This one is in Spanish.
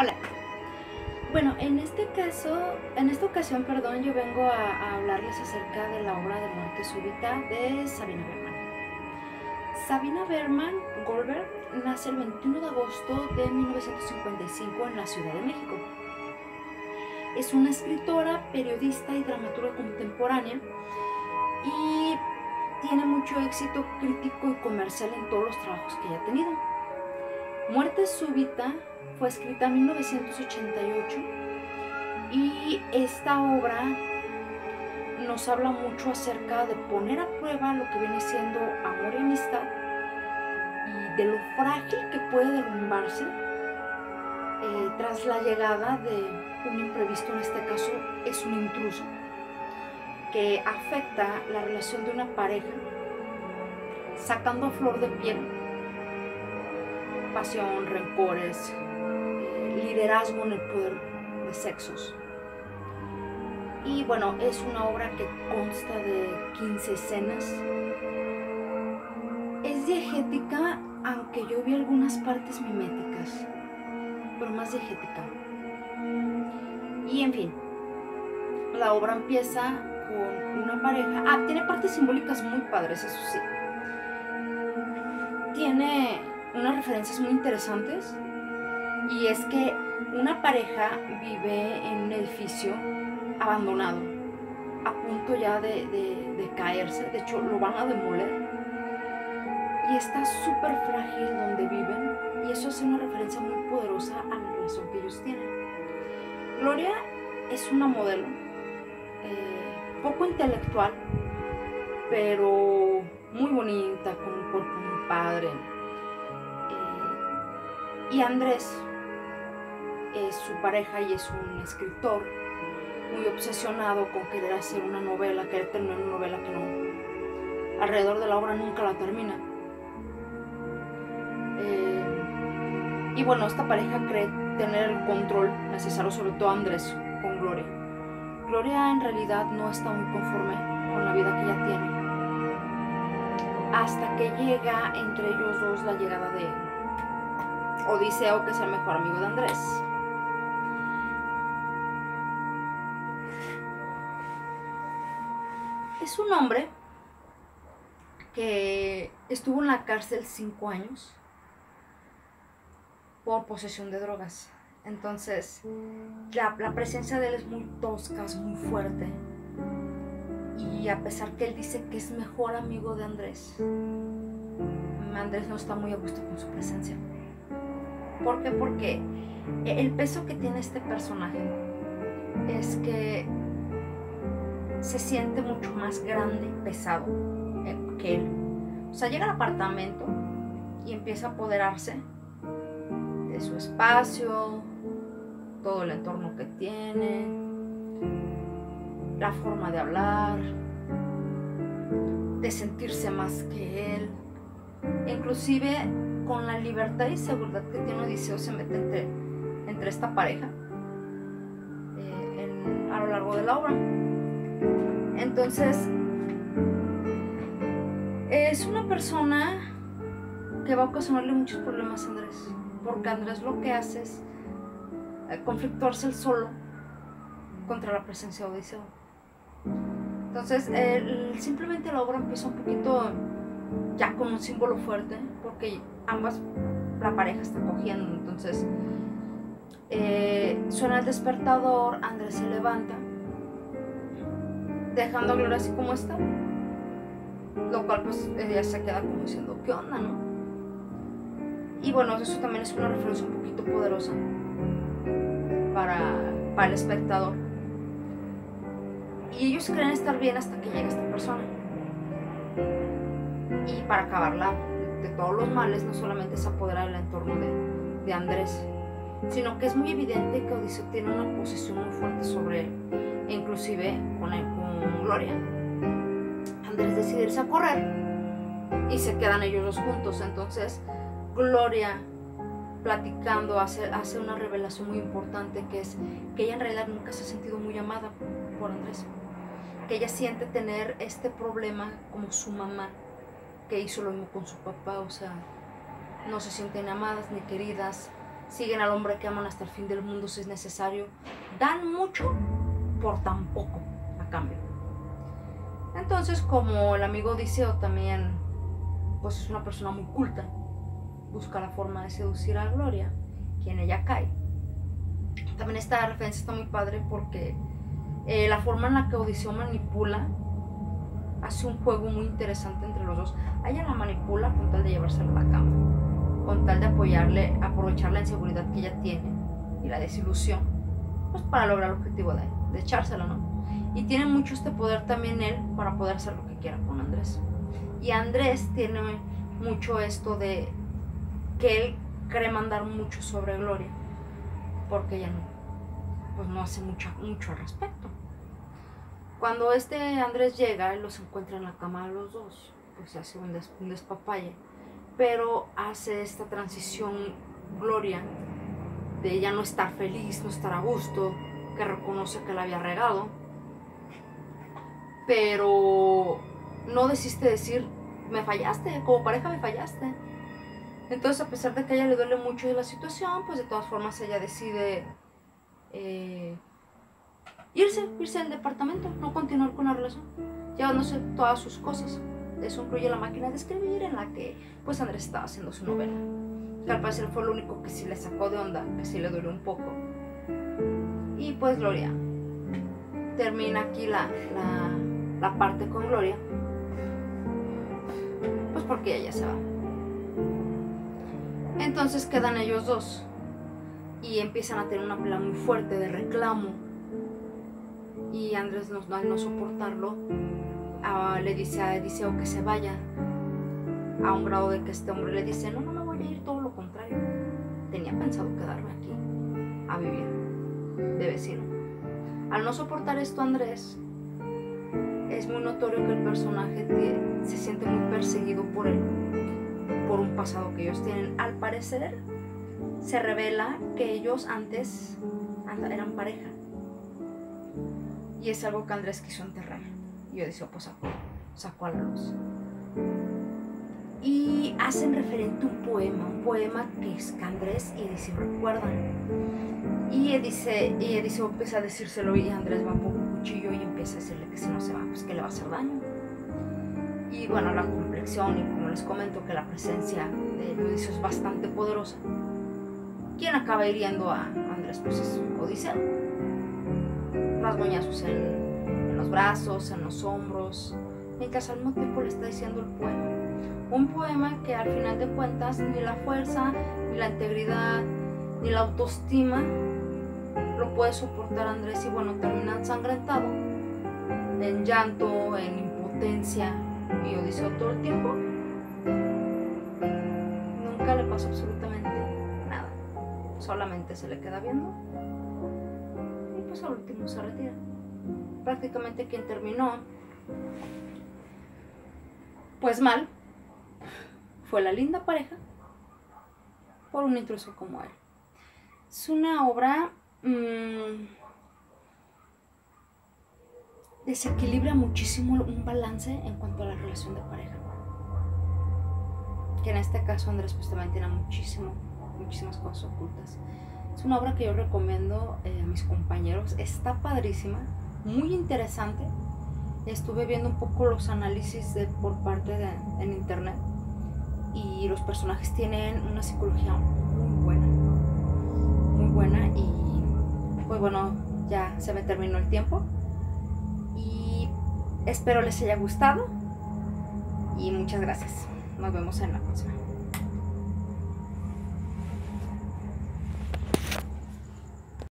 Hola. Bueno, en este caso, en esta ocasión, perdón, yo vengo a, hablarles acerca de la obra de Muerte Súbita de Sabina Berman. Sabina Berman Goldberg nace el 21 de agosto de 1955 en la Ciudad de México. Es una escritora, periodista y dramaturga contemporánea y tiene mucho éxito crítico y comercial en todos los trabajos que ella ha tenido. Muerte Súbita fue escrita en 1988 y esta obra nos habla mucho acerca de poner a prueba lo que viene siendo amor y amistad y de lo frágil que puede derrumbarse eh, tras la llegada de un imprevisto, en este caso es un intruso, que afecta la relación de una pareja, sacando a flor de piel pasión, rencores, liderazgo en el poder de sexos. Y bueno, es una obra que consta de 15 escenas. Es diegética, aunque yo vi algunas partes miméticas, pero más diegética. Y en fin, la obra empieza con una pareja. Ah, tiene partes simbólicas muy padres, eso sí. Tiene unas referencias muy interesantes. Y es que una pareja vive en un edificio abandonado, a punto ya de, de, caerse. De hecho, lo van a demoler. Y está súper frágil donde viven. Y eso hace una referencia muy poderosa a la relación que ellos tienen. Gloria es una modelo, eh, poco intelectual, pero muy bonita, con un cuerpo muy padre. Y Andrés es su pareja y es un escritor muy obsesionado con querer hacer una novela, querer terminar una novela que no, alrededor de la obra nunca la termina. Eh, y bueno, esta pareja cree tener el control necesario, sobre todo Andrés, con Gloria. Gloria en realidad no está muy conforme con la vida que ella tiene. Hasta que llega entre ellos dos la llegada de Odiseo, que es el mejor amigo de Andrés. Es un hombre que estuvo en la cárcel cinco años por posesión de drogas. Entonces, la, la, presencia de él es muy tosca, es muy fuerte. Y a pesar que él dice que es mejor amigo de Andrés, Andrés no está muy a gusto con su presencia. ¿Por qué? Porque el peso que tiene este personaje es que se siente mucho más grande, pesado que él. O sea, llega al apartamento y empieza a apoderarse de su espacio, todo el entorno que tiene, la forma de hablar, de sentirse más que él. Inclusive con la libertad y seguridad que tiene Odiseo se mete entre, entre esta pareja eh, a lo largo de la obra. Entonces, es una persona que va a ocasionarle muchos problemas a Andrés, porque Andrés lo que hace es conflictuarse él solo contra la presencia de Odiseo. Entonces, el, simplemente la obra empieza un poquito ya con un símbolo fuerte, porque ambas, la pareja está cogiendo, entonces eh, suena el despertador, Andrés se levanta, dejando a Gloria así como está, lo cual pues ella se queda como diciendo, ¿qué onda, no? Y bueno, eso también es una referencia un poquito poderosa para, para el espectador. Y ellos creen estar bien hasta que llega esta persona. Y para acabarla de, todos los males, no solamente se apodera del entorno de, de Andrés, sino que es muy evidente que Odiseo tiene una posición muy fuerte sobre él, inclusive con, con Gloria. Andrés decide irse a correr y se quedan ellos dos juntos. Entonces, Gloria platicando hace, hace una revelación muy importante que es que ella en realidad nunca se ha sentido muy amada por Andrés. Que ella siente tener este problema como su mamá, que hizo lo mismo con su papá, o sea, no se sienten amadas ni queridas, siguen al hombre que aman hasta el fin del mundo si es necesario, dan mucho por tan poco a cambio. Entonces, como el amigo Odiseo también, pues es una persona muy culta, busca la forma de seducir a Gloria, quien ella cae. También esta referencia está muy padre porque eh, la forma en la que Odiseo manipula hace un juego muy interesante entre los dos. ella la manipula con tal de llevársela a la cama, con tal de apoyarle, aprovechar la inseguridad que ella tiene y la desilusión, pues para lograr el objetivo de, de echársela, ¿no? Y tiene mucho este poder también él para poder hacer lo que quiera con Andrés. Y Andrés tiene mucho esto de que él cree mandar mucho sobre Gloria, porque ella no, pues no hace mucho, mucho al respecto. Cuando este Andrés llega, él los encuentra en la cama de los dos, pues hace un, des, un despapalle, pero hace esta transición Gloria de ella no estar feliz, no estar a gusto, que reconoce que la había regado, pero no desiste decir, me fallaste, como pareja me fallaste. Entonces, a pesar de que a ella le duele mucho de la situación, pues de todas formas ella decide eh, irse, irse del departamento, no continuar con la relación, llevándose todas sus cosas. Eso incluye la máquina de escribir en la que pues Andrés estaba haciendo su novela. Que al parecer fue lo único que sí le sacó de onda, que sí le dolió un poco. Y pues Gloria termina aquí la, la, parte con Gloria. Pues porque ella se va. Entonces quedan ellos dos y empiezan a tener una pelea muy fuerte de reclamo. Y Andrés, no, al no soportarlo, le dice a Ediseo que se vaya, a un grado de que este hombre le dice, no, no me voy a ir, todo lo contrario. Tenía pensado quedarme aquí a vivir de vecino. Al no soportar esto, Andrés, es muy notorio que el personaje se siente muy perseguido por él por un pasado que ellos tienen. Al parecer, se revela que ellos antes eran pareja. Y es algo que Andrés quiso enterrar. Y Odiseo pues sacó, sacó a la luz. Y hacen referente un poema, un poema que es Andrés y Ediseo recuerdan. Y Ediseo, y empieza a decírselo y Andrés va por un cuchillo y empieza a decirle que si no se va, pues que le va a hacer daño. Y bueno, la complexión y como les comento que la presencia de Odiseo es bastante poderosa. ¿Quién acaba hiriendo a Andrés? Pues es Odiseo. Rasgoñazos en, en los brazos, en los hombros, mientras al mismo tiempo le está diciendo el poema. Un poema que al final de cuentas ni la fuerza, ni la integridad, ni la autoestima lo puede soportar Andrés y bueno, termina ensangrentado, en llanto, en impotencia, y Odiseo todo el tiempo, nunca le pasó absolutamente nada. Solamente se le queda viendo último se retira. Prácticamente quien terminó, pues mal, fue la linda pareja por un intruso como él. Es una obra... Mmm, desequilibra muchísimo un balance en cuanto a la relación de pareja. Que en este caso Andrés pues también tiene muchísimo, muchísimas cosas ocultas. Es una obra que yo recomiendo eh, a mis compañeros. Está padrísima, muy interesante. Estuve viendo un poco los análisis por parte de, en internet y los personajes tienen una psicología muy buena, muy buena y pues bueno, ya se me terminó el tiempo. Espero les haya gustado y muchas gracias. Nos vemos en la próxima.